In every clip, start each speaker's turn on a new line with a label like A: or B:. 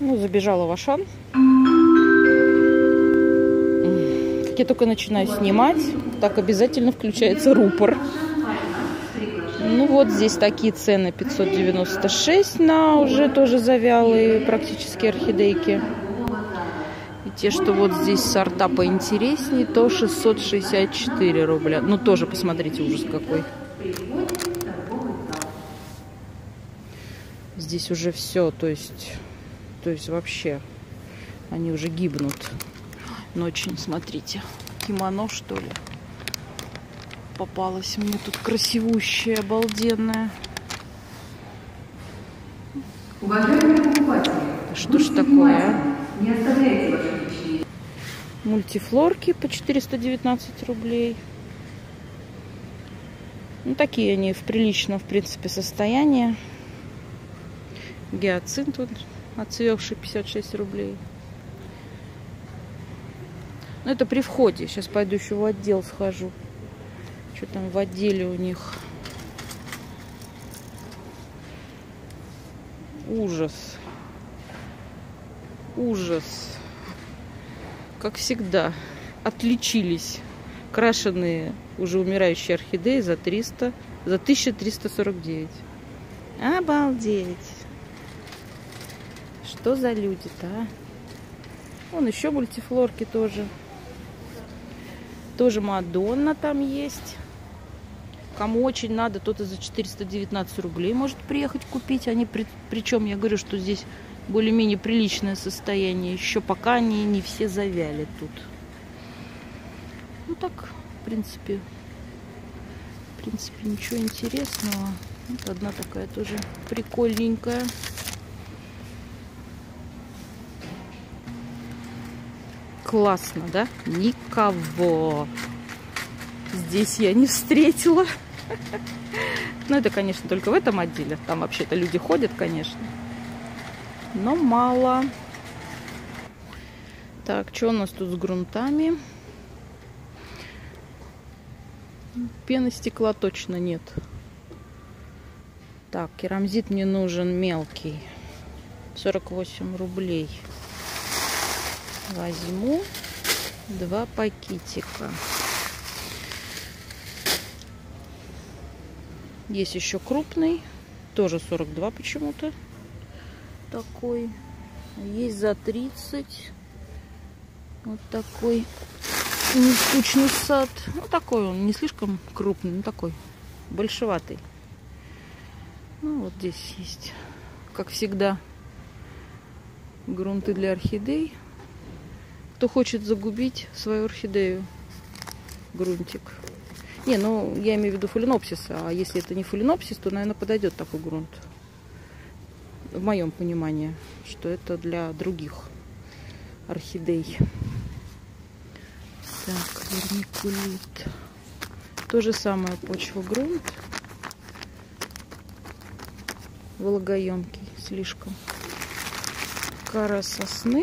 A: Ну, забежала в Ашан. Как я только начинаю снимать, так обязательно включается рупор. Ну вот здесь такие цены 596 на уже тоже завялые практически орхидейки. И те, что вот здесь сорта поинтереснее, то 664 рубля. Ну тоже посмотрите, ужас какой. Здесь уже все, то есть, то есть вообще они уже гибнут. Но очень, смотрите, кимоно что ли попалась мне тут красивущая, обалденная.
B: Уважаемые покупатели,
A: Что ж такое, а?
B: не оставляйте ваши.
A: Мультифлорки по 419 рублей. Ну, такие они в приличном, в принципе, состоянии. Гиацинт вот отцвевший 56 рублей. Ну, это при входе. Сейчас пойду еще в отдел схожу. Что там в отделе у них? Ужас. Ужас. Как всегда, отличились крашеные уже умирающие орхидеи за 300, за 1349. Обалдеть. Что за люди-то, а? Вон еще мультифлорки тоже. Тоже Мадонна там есть. Кому очень надо, тот и за 419 рублей может приехать купить. Они при, причем я говорю, что здесь более-менее приличное состояние. Еще пока они не все завяли тут. Ну так, в принципе, в принципе, ничего интересного. Вот одна такая тоже прикольненькая. Классно, да? Никого здесь я не встретила. Ну, это, конечно, только в этом отделе. Там вообще-то люди ходят, конечно. Но мало. Так, что у нас тут с грунтами? Пены стекла точно нет. Так, керамзит мне нужен мелкий. 48 рублей. Возьму два пакетика. Есть еще крупный, тоже 42 почему-то. Такой. Есть за 30. Вот такой нескучный сад. Ну, такой он, не слишком крупный, но такой большеватый. Ну, вот здесь есть, как всегда, грунты для орхидей. Кто хочет загубить свою орхидею, грунтик. Не, ну я имею в виду фаленопсиса. А если это не фаленопсис, то, наверное, подойдет такой грунт. В моем понимании, что это для других орхидей. Так, вермикулит. То же самое почва грунт. Влагоемкий слишком. Кора сосны.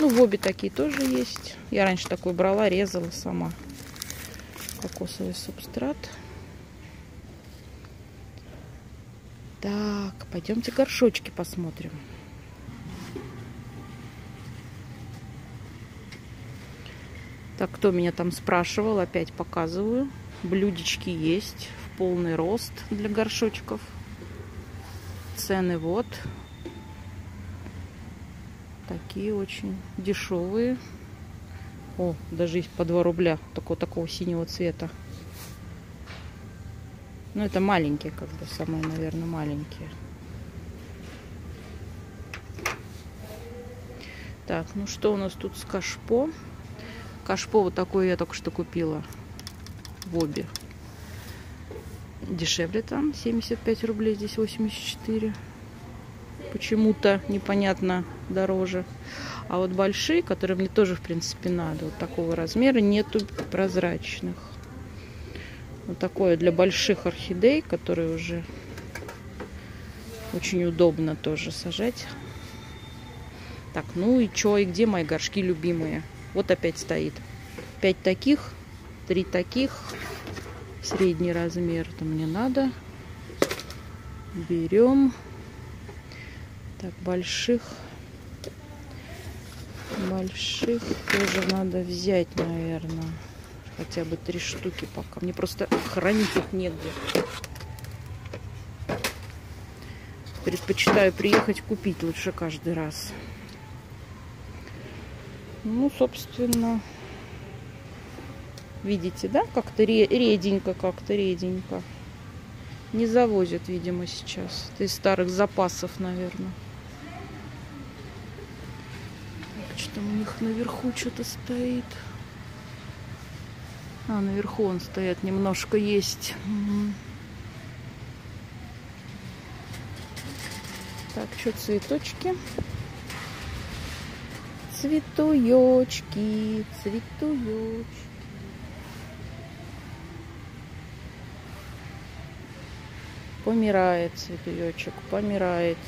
A: Ну, в обе такие тоже есть. Я раньше такой брала, резала сама кокосовый субстрат. Так, пойдемте горшочки посмотрим. Так, кто меня там спрашивал, опять показываю. Блюдечки есть в полный рост для горшочков. Цены вот. Такие очень дешевые. О, даже есть по 2 рубля такого, такого синего цвета. Ну, это маленькие, как бы, самые, наверное, маленькие. Так, ну что у нас тут с кашпо? Кашпо вот такой я только что купила в обе. Дешевле там, 75 рублей, здесь 84. Почему-то непонятно дороже. А вот большие, которые мне тоже, в принципе, надо, вот такого размера, нету прозрачных. Вот такое для больших орхидей, которые уже очень удобно тоже сажать. Так, ну и что, и где мои горшки любимые? Вот опять стоит. Пять таких, три таких. Средний размер это мне надо. Берем. Так, больших. Больших тоже надо взять, наверное. Хотя бы три штуки пока. Мне просто хранить их негде. Предпочитаю приехать купить лучше каждый раз. Ну, собственно, видите, да, как-то реденько, как-то реденько. Не завозят, видимо, сейчас. Это из старых запасов, наверное. Так, что там у них наверху что-то стоит. А, наверху он стоит, немножко есть. Угу. Так, что цветочки? Цветуёчки, цветуёчки. Помирает цветуёчек, помирает.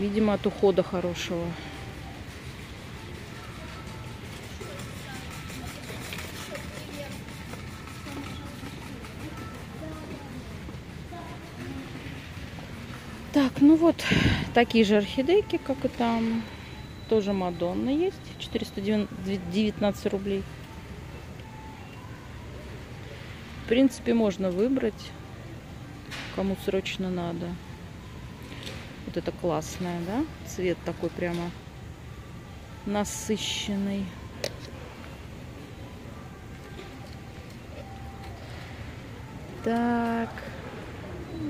A: Видимо, от ухода хорошего. Так, ну вот такие же орхидейки, как и там. Тоже Мадонна есть. 419 рублей. В принципе, можно выбрать, кому срочно надо. Вот это классная, да? Цвет такой прямо насыщенный. Так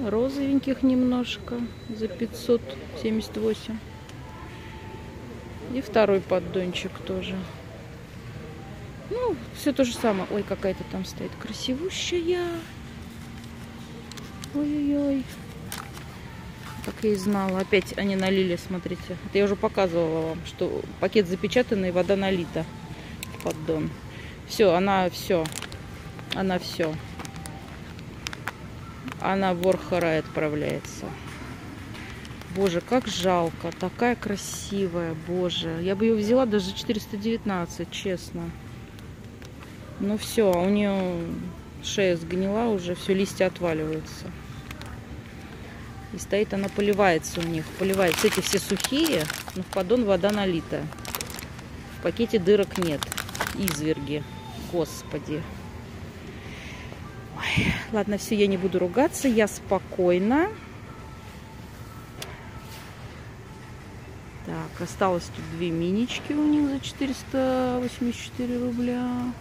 A: розовеньких немножко за 578. И второй поддончик тоже. Ну, все то же самое. Ой, какая-то там стоит красивущая. Ой-ой-ой. Как я и знала. Опять они налили, смотрите. Это я уже показывала вам, что пакет запечатанный, вода налита поддон. Все, она все. Она все она в Орхарай отправляется. Боже, как жалко. Такая красивая, боже. Я бы ее взяла даже 419, честно. Ну все, у нее шея сгнила уже, все, листья отваливаются. И стоит она, поливается у них. Поливается. Эти все сухие, но в поддон вода налита. В пакете дырок нет. Изверги. Господи. Ой, ладно, все, я не буду ругаться, я спокойна. Так, осталось тут две минички у них за 484 рубля.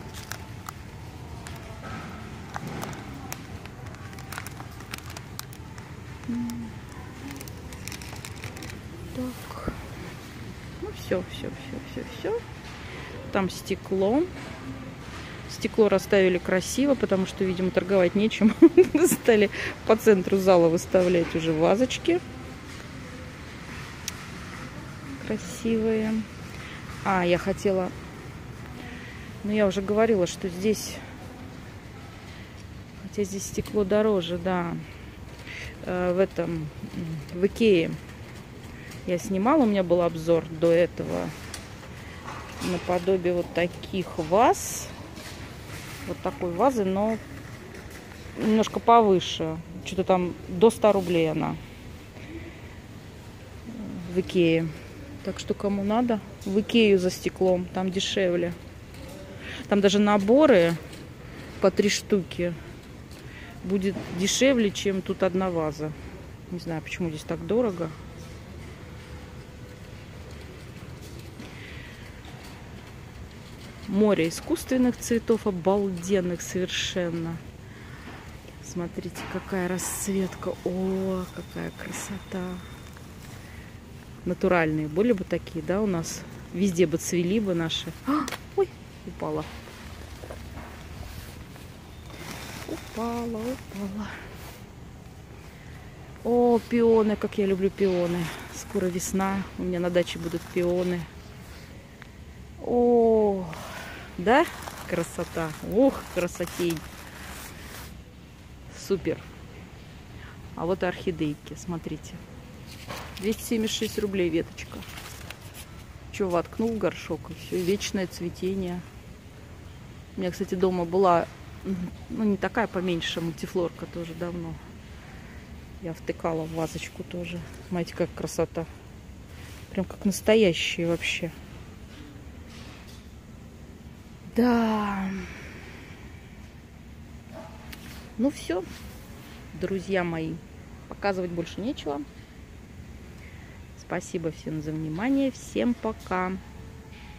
A: Все, все, все, все. Там стекло. Стекло расставили красиво, потому что, видимо, торговать нечем. Стали по центру зала выставлять уже вазочки. Красивые. А, я хотела... Ну, я уже говорила, что здесь... Хотя здесь стекло дороже, да. Э, в этом... В Икее я снимала, у меня был обзор до этого наподобие вот таких ваз вот такой вазы, но немножко повыше. Что-то там до 100 рублей она в Икее. Так что кому надо, в Икею за стеклом, там дешевле. Там даже наборы по три штуки будет дешевле, чем тут одна ваза. Не знаю, почему здесь так дорого. Море искусственных цветов, обалденных совершенно. Смотрите, какая расцветка. О, какая красота. Натуральные были бы такие, да, у нас. Везде бы цвели бы наши. А, ой, упала. Упала, упала. О, пионы, как я люблю пионы. Скоро весна, у меня на даче будут пионы. О, да? Красота. Ух, красотень. Супер. А вот орхидейки, смотрите. 276 рублей веточка. Че, воткнул горшок и все. Вечное цветение. У меня, кстати, дома была Ну, не такая поменьше, мультифлорка тоже давно. Я втыкала в вазочку тоже. Смотрите, как красота. Прям как настоящие вообще. Да. Ну все, друзья мои, показывать больше нечего. Спасибо всем за внимание. Всем пока.